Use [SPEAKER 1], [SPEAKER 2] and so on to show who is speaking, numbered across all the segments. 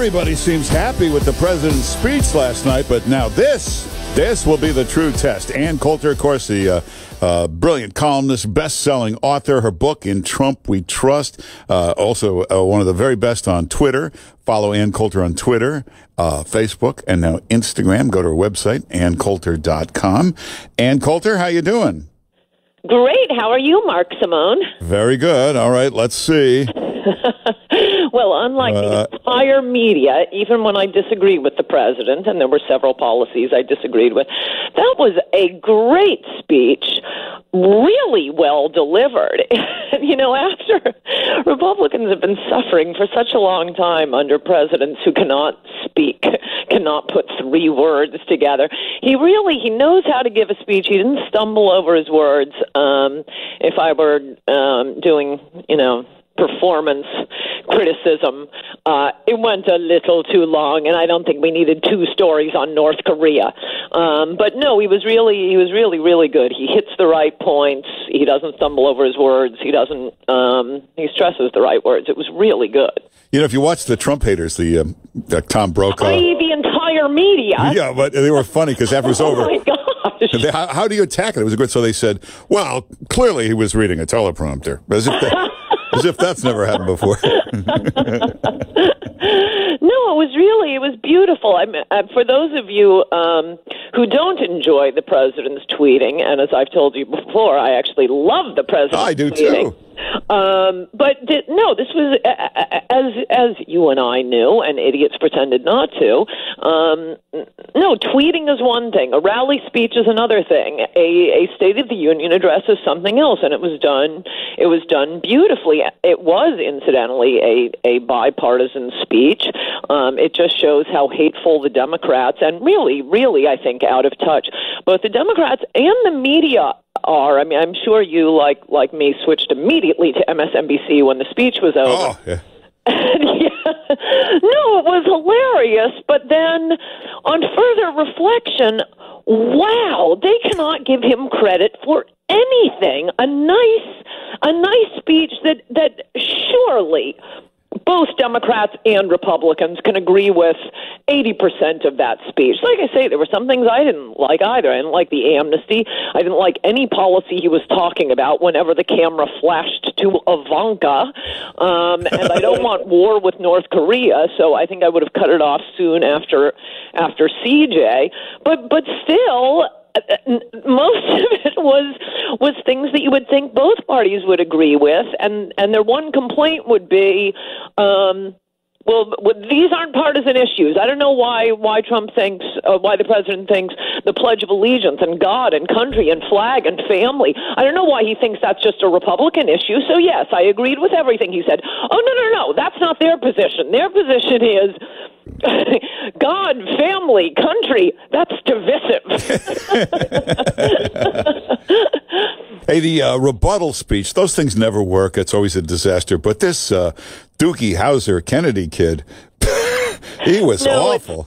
[SPEAKER 1] Everybody seems happy with the president's speech last night, but now this, this will be the true test. Ann Coulter, of course, the uh, uh, brilliant columnist, best-selling author. Her book, In Trump We Trust, uh, also uh, one of the very best on Twitter. Follow Ann Coulter on Twitter, uh, Facebook, and now Instagram. Go to her website, anncoulter.com. Ann Coulter, how you doing?
[SPEAKER 2] Great. How are you, Mark Simone?
[SPEAKER 1] Very good. All right, let's see.
[SPEAKER 2] well, unlike
[SPEAKER 1] Uh,
[SPEAKER 2] the entire media, even when I disagreed with the president, and there were several policies I disagreed with, that was a great speech, really well delivered. you know, after Republicans have been suffering for such a long time under presidents who cannot speak, cannot put three words together, he really he knows how to give a speech. He didn't stumble over his words. Um, if I were um, doing, you know performance criticism. Uh, it went a little too long, and I don't think we needed two stories on North Korea. Um, but no, he was really he was really really good. He hits the right points. He doesn't stumble over his words. He doesn't. Um, he stresses the right words. It was really good.
[SPEAKER 1] You know, if you watch the Trump haters, the, um, the Tom Brokaw.
[SPEAKER 2] I.e., the entire media.
[SPEAKER 1] Yeah, but they were funny because after it was over.
[SPEAKER 2] Oh my gosh.
[SPEAKER 1] They- How, how do you attack it? It was good. So they said, well, clearly he was reading a teleprompter. As if, that, as if that's never happened before.
[SPEAKER 2] No, it was really it was beautiful. I mean, uh, for those of you um, who don't enjoy the president's tweeting, and as I've told you before, I actually love the president.
[SPEAKER 1] I do
[SPEAKER 2] tweeting.
[SPEAKER 1] too.
[SPEAKER 2] Um, but th- no, this was uh, uh, as as you and I knew, and idiots pretended not to. Um, no, tweeting is one thing. A rally speech is another thing. A, a State of the Union address is something else, and it was done. It was done beautifully. It was, incidentally, a a bipartisan speech. Um, it just shows how hateful the Democrats and really, really, I think, out of touch, both the Democrats and the media are. I mean, I'm sure you, like like me, switched immediately to MSNBC when the speech was over.
[SPEAKER 1] Oh, yeah.
[SPEAKER 2] Yeah. No, it was hilarious. But then, on further reflection, wow, they cannot give him credit for anything. A nice, a nice speech that that surely both Democrats and Republicans can agree with 80% of that speech. Like I say, there were some things I didn't like either. I didn't like the amnesty. I didn't like any policy he was talking about whenever the camera flashed to Ivanka. Um, and I don't want war with North Korea, so I think I would have cut it off soon after after CJ. But but still most of it was was things that you would think both parties would agree with, and and their one complaint would be. Um, well, these aren't partisan issues. I don't know why why Trump thinks uh, why the president thinks the Pledge of Allegiance and God and country and flag and family. I don't know why he thinks that's just a Republican issue. So yes, I agreed with everything he said. Oh no no no, that's not their position. Their position is God, family, country. That's divisive.
[SPEAKER 1] Hey, the uh, rebuttal speech, those things never work. It's always a disaster. But this uh, Doogie Howser Kennedy kid, he was
[SPEAKER 2] No, it's-
[SPEAKER 1] awful.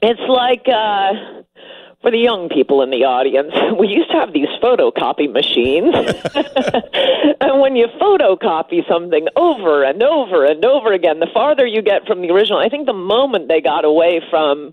[SPEAKER 2] It's like uh, for the young people in the audience, we used to have these photocopy machines. and when you photocopy something over and over and over again, the farther you get from the original, I think the moment they got away from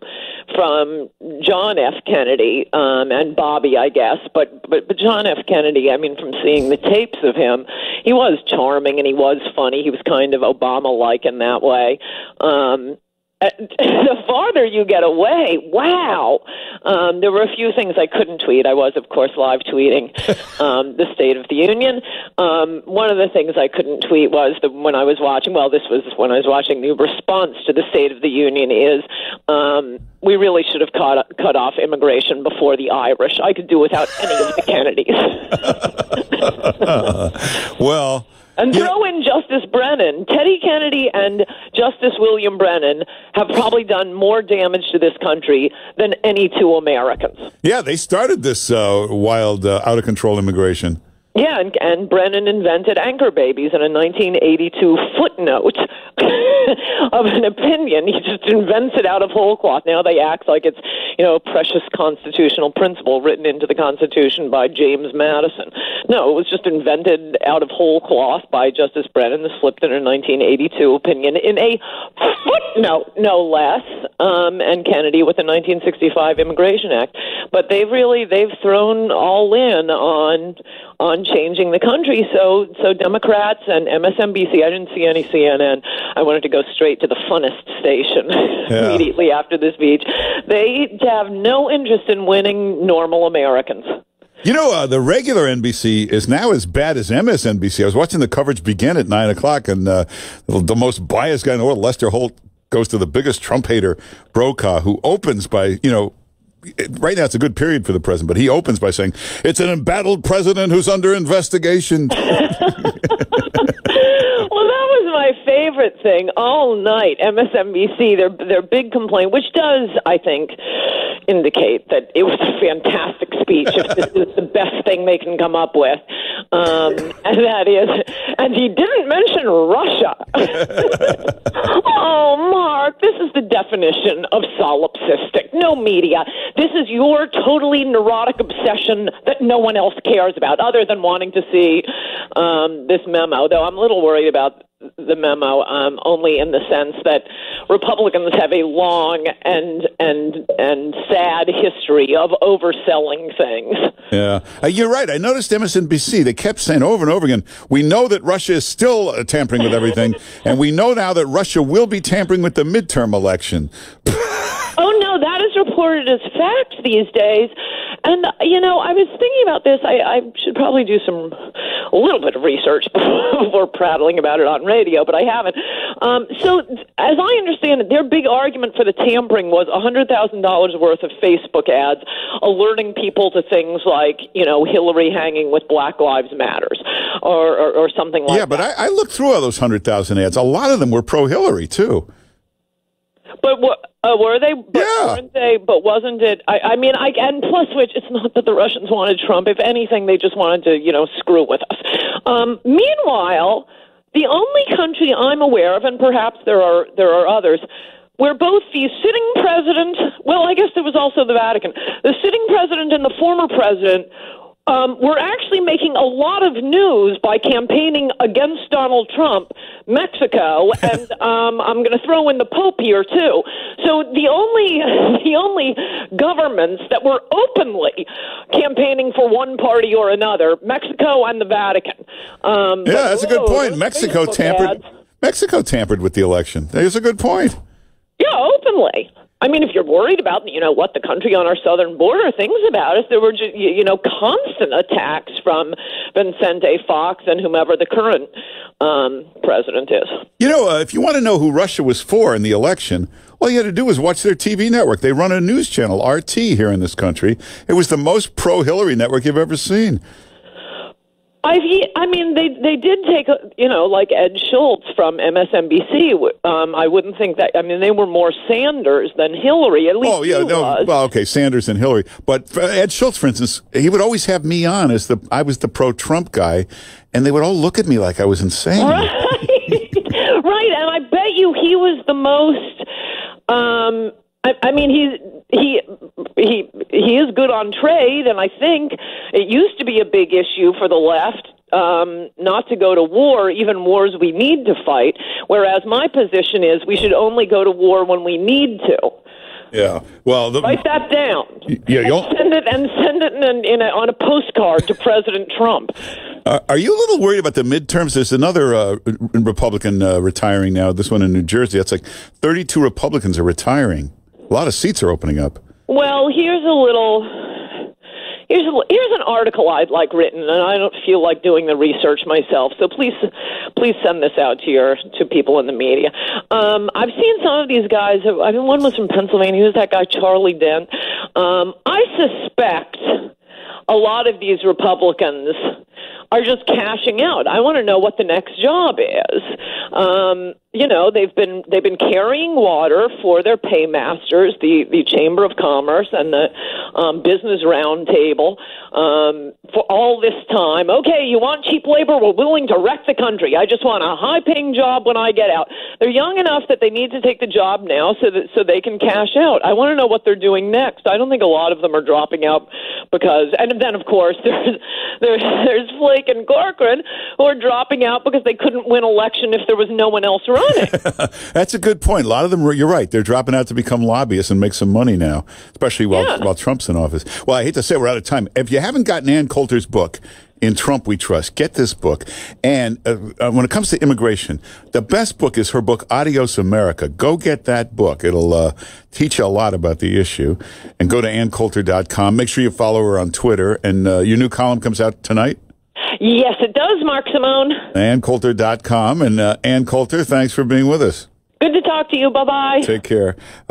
[SPEAKER 2] from John F. Kennedy um, and Bobby, I guess, but, but but John F. Kennedy, I mean, from seeing the tapes of him, he was charming and he was funny. He was kind of Obama-like in that way. Um, the farther you get away, wow. Um, there were a few things I couldn't tweet. I was, of course, live tweeting um, the State of the Union. Um, one of the things I couldn't tweet was the, when I was watching, well, this was when I was watching the response to the State of the Union is um, we really should have cut, cut off immigration before the Irish. I could do without any of the Kennedys.
[SPEAKER 1] Well,
[SPEAKER 2] And
[SPEAKER 1] You
[SPEAKER 2] throw in Justice Brennan. Teddy Kennedy and Justice William Brennan have probably done more damage to this country than any two Americans.
[SPEAKER 1] yeah, they started this uh, wild, uh, out of control immigration.
[SPEAKER 2] Yeah, and, and Brennan invented anchor babies in a 1982 footnote of an opinion. He just invents it out of whole cloth. Now they act like it's, you know, a precious constitutional principle written into the Constitution by James Madison. No, it was just invented out of whole cloth by Justice Brennan, the slipped in a 1982 opinion in a No, no less, um, and Kennedy with the 1965 Immigration Act. But they've really they've thrown all in on on changing the country. So so Democrats and MSNBC. I didn't see any CNN. I wanted to go straight to the funnest station
[SPEAKER 1] Yeah.
[SPEAKER 2] immediately after this speech. They have no interest in winning normal Americans.
[SPEAKER 1] You know, uh, the regular NBC is now as bad as MSNBC. I was watching the coverage begin at nine o'clock, and uh, the most biased guy in the world, Lester Holt, goes to the biggest Trump hater, Brokaw, who opens by, you know, right now it's a good period for the president, but he opens by saying it's an embattled president who's under investigation.
[SPEAKER 2] Well, that was my favorite thing all night. MSNBC, their their big complaint, which does, I think, indicate that it was a fantastic speech. if this is the best thing they can come up with, um, and that is, and he didn't mention Russia. oh, Mark, this is the definition of solipsistic. No media. This is your totally neurotic obsession that no one else cares about, other than wanting to see um, this memo. Though I'm a little worried about the memo, um, only in the sense that Republicans have a long and and and sad history of overselling things.
[SPEAKER 1] Yeah, uh, you're right. I noticed MSNBC. They kept saying over and over again, "We know that Russia is still uh, tampering with everything, and we know now that Russia will be tampering with the midterm election."
[SPEAKER 2] Oh no, that is reported as fact these days. And you know, I was thinking about this. I, I should probably do some a little bit of research before prattling about it on radio, but I haven't. Um, so, as I understand it, their big argument for the tampering was a hundred thousand dollars worth of Facebook ads, alerting people to things like you know Hillary hanging with Black Lives Matters or or, or something like that
[SPEAKER 1] yeah, but I, I looked through all those hundred thousand ads. A lot of them were pro Hillary too.
[SPEAKER 2] But what, uh, were they? But
[SPEAKER 1] Yeah.
[SPEAKER 2] Weren't they? But wasn't it? I, I mean, I and plus, which it's not that the Russians wanted Trump. If anything, they just wanted to, you know, screw with us. Um, meanwhile, the only country I'm aware of, and perhaps there are there are others. Where both the sitting president, well, I guess there was also the Vatican, the sitting president and the former president um, were actually making a lot of news by campaigning against Donald Trump, Mexico, and um, I'm going to throw in the Pope here too. So the only the only governments that were openly campaigning for one party or another, Mexico and the Vatican. Um,
[SPEAKER 1] Yeah, that's a good point. Mexico
[SPEAKER 2] Facebook
[SPEAKER 1] tampered.
[SPEAKER 2] ads-
[SPEAKER 1] Mexico tampered with the election. There's a good point.
[SPEAKER 2] Yeah, openly. I mean, if you're worried about, you know, what the country on our southern border thinks about us, there were, you know, constant attacks from Vincente Fox and whomever the current um, president is.
[SPEAKER 1] You know, uh, if you want to know who Russia was for in the election, all you had to do was watch their TV network. They run a news channel, RT, here in this country. It was the most pro Hillary network you've ever seen.
[SPEAKER 2] I, I mean, they they did take, you know, like Ed Schultz from MSNBC. Um, I wouldn't think that. I mean, they were more Sanders than Hillary. At least
[SPEAKER 1] Oh yeah, no.
[SPEAKER 2] was.
[SPEAKER 1] Well, okay, Sanders and Hillary, but Ed Schultz, for instance, he would always have me on as the I was the pro-Trump guy, and they would all look at me like I was insane.
[SPEAKER 2] right, right, and I bet you he was the most. Um, I, I mean, he's he he he is good on trade, and I think it used to be a big issue for the left. Um, not to go to war, even wars we need to fight. Whereas my position is we should only go to war when we need to.
[SPEAKER 1] Yeah. Well, the,
[SPEAKER 2] Write that down.
[SPEAKER 1] yeah. You'll,
[SPEAKER 2] Send it and send it in, a, in a, on a postcard to President Trump.
[SPEAKER 1] Uh, are you a little worried about the midterms? There's another uh, Republican uh, retiring now. This one in New Jersey. That's like 32 Republicans are retiring. A lot of seats are opening up.
[SPEAKER 2] Well, here's a little. Here's a, here's an article I'd like written, and I don't feel like doing the research myself. So please, please send this out to your to people in the media. Um, I've seen some of these guys. I mean, one was from Pennsylvania. Who's that guy, Charlie Dent? Um, I suspect a lot of these Republicans are just cashing out. I want to know what the next job is. Um, you know, they've been they've been carrying water for their paymasters, the the Chamber of Commerce and the um, Business Roundtable, um, for all this time. Okay, you want cheap labor? We're willing to wreck the country. I just want a high paying job when I get out. They're young enough that they need to take the job now so that so they can cash out. I want to know what they're doing next. I don't think a lot of them are dropping out because, and then of course there's there's there's Flake and Corcoran who are dropping out because they couldn't win election if there was no one else running. Ironic.
[SPEAKER 1] That's a good point. A lot of them, you're right. They're dropping out to become lobbyists and make some money now, especially while,
[SPEAKER 2] Yeah.
[SPEAKER 1] while Trump's in office. Well, I hate to say we're out of time. If you haven't gotten Ann Coulter's book, In Trump We Trust, get this book. And uh, uh, when it comes to immigration, the best book is her book, Adios America. Go get that book. It'll uh, teach you a lot about the issue. And go to anncoulter.com. Make sure you follow her on Twitter. And uh, your new column comes out tonight?
[SPEAKER 2] Yes, it does, Mark Simone.
[SPEAKER 1] anncoulter.com. And uh, Ann Coulter, thanks for being with us.
[SPEAKER 2] Good to talk to you. Bye bye.
[SPEAKER 1] Take care. Uh,